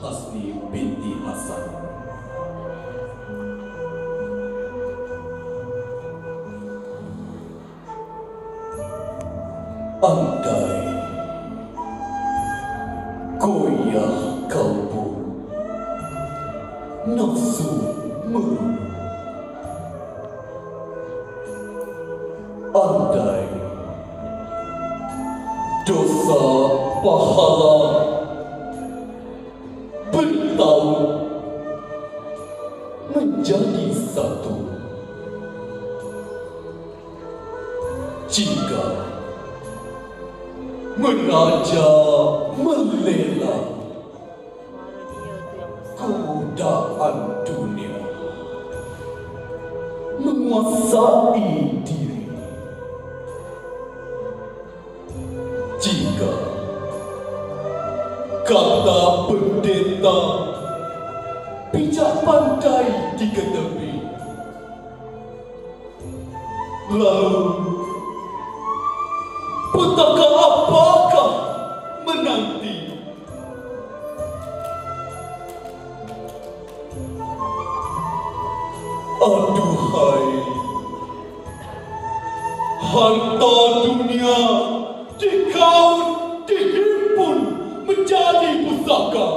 Hasni binti Hasan. Andai goyah kalbu nafsu merulu Andai dosa pahala bertaut menjadi satu. Jika meraja melela godaan dunia menguasai diri kata pendeta. Bijak pandai diketepi lalu petaka apakah menanti? Aduhai harta dunia dikaut dihimpun menjadi pusaka.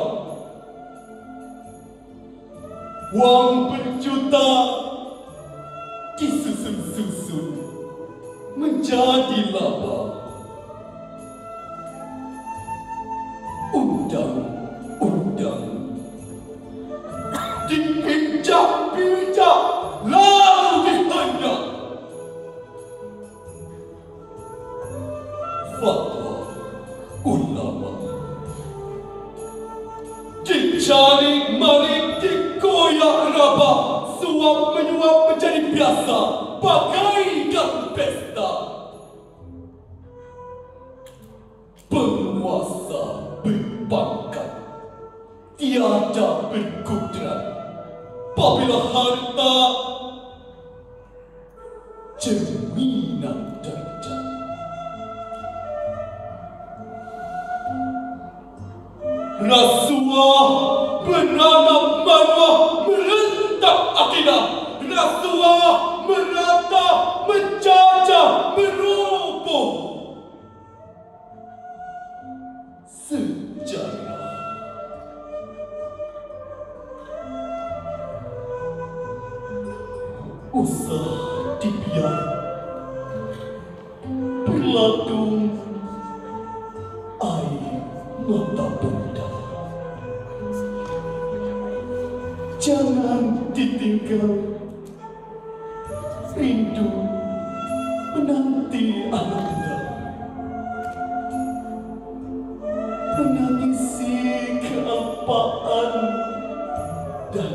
Wang berjuta disusun-susun menjadi laba. Undang-undang dipijak-pijak lalu dihendak fatwa dicari marik dikoyak raba suap menyuap menjadi biasa. Bagaikan pesta. Penguasa berpangkat tiada berkudrat apabila harta cerminan Rasuah beranam marwah merentak akidah. Rasuah merata menjajah meroboh. Sejarah. Usah dibiar. Berlatung air mata bunda ditinggal. Rindu menanti anda Menangisi kealpaan Dan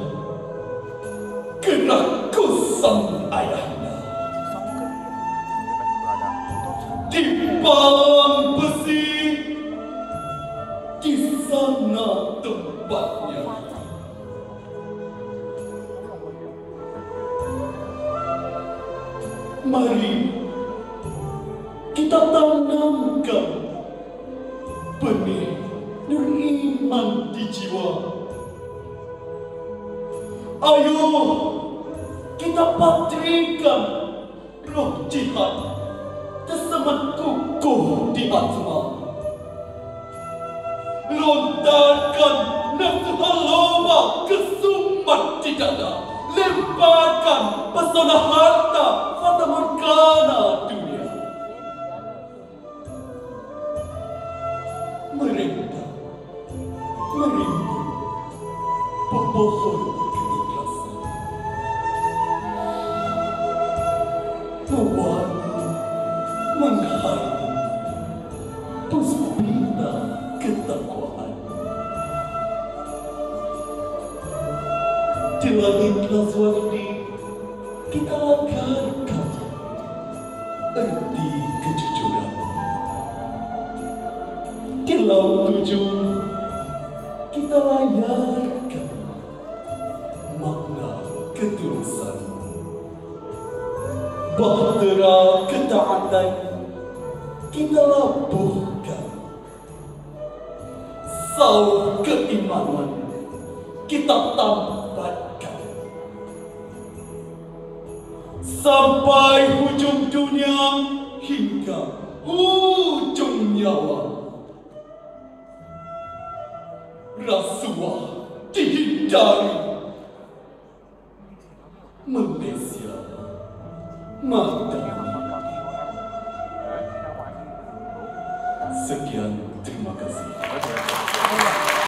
kerakusan ayahnya. Di Mari kita tanamkan benih iman di jiwa. Ayo kita patrikan roh jihad tersemat kukuh di asma. Lontarkan nafsu haloma kesumat di dada. Lemparkan pesona harta fata morgana Di langit Laswardi kita lagarkan erti kejujuran. Di laut tujuh kita layarkan makna ketulusan. Bahtera ketaatan kita labuhkan. Sauh keimanan kita tampatkan sampai hujung dunia hingga ujung nyawa. Rasuah dihindari. Malaysia Merdeka. Sekian, terima kasih.